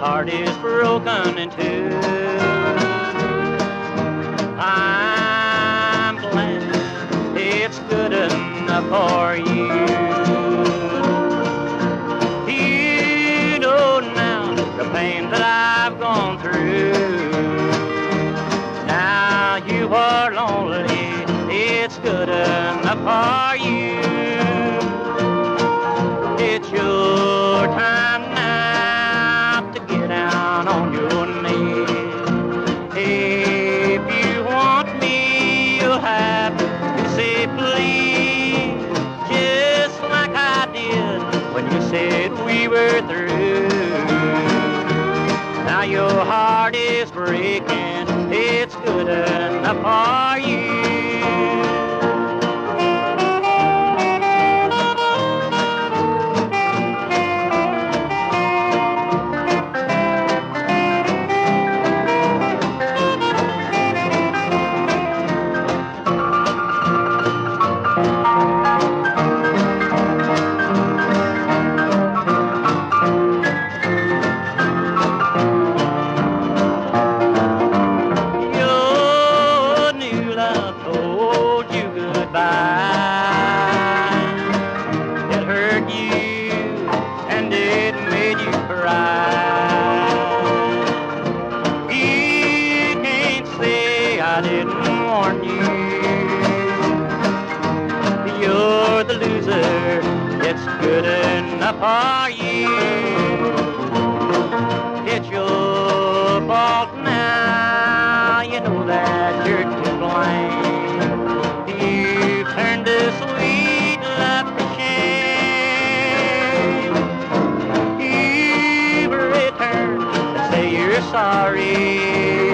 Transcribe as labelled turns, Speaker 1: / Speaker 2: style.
Speaker 1: running to. I'm glad it's good enough for you. You know now the pain that I've gone through. Now you are lonely, it's good enough for you. Down on your. If you want me, you'll have to say please, just like I did when you said we were through. Now your heart is breaking, it's good enough for you. Goodbye. It hurt you and it made you cry. You can't say I didn't warn you. You're the loser. It's good enough for you. It's your fault now. You know that sorry.